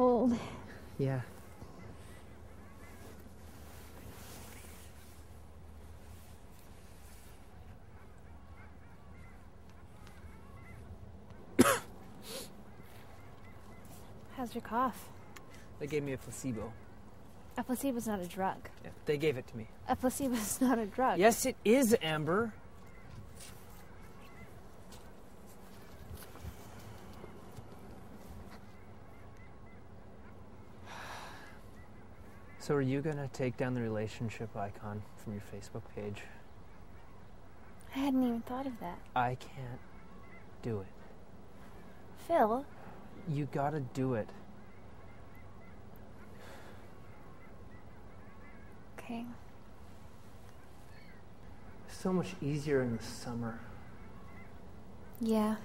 cold. Yeah. How's your cough? They gave me a placebo. A placebo's not a drug. Yeah, they gave it to me. A placebo's not a drug. Yes, it is, Amber. So, are you gonna take down the relationship icon from your Facebook page? I hadn't even thought of that. I can't do it. Phil, You gotta do it. okay. So much easier in the summer. Yeah.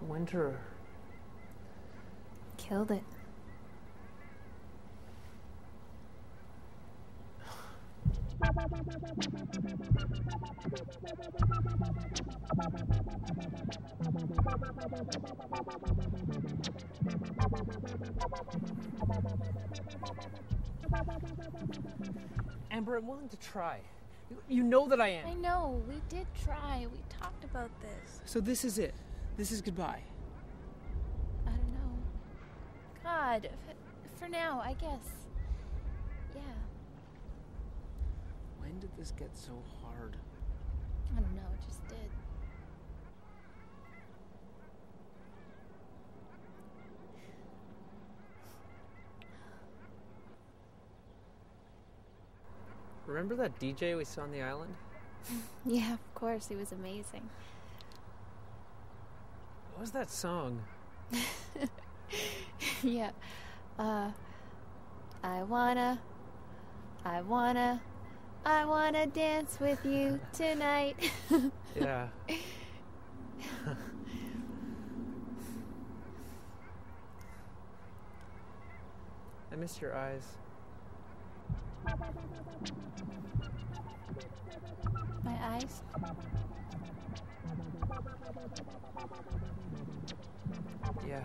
Winter, Killed it. Amber, I'm willing to try. You- You know that I am. I know, we did try. We talked about this. So this is it. This is goodbye. I don't know. God, f- for now, I guess. Yeah, When did this get so hard? I don't know, it just did. Remember that DJ we saw on the island? Yeah, of course, he was amazing. What was that song? yeah. Uh, I wanna, I wanna, I wanna dance with you tonight. Yeah. I miss your eyes. My eyes. Yeah.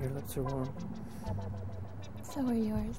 Your lips are warm. So are yours.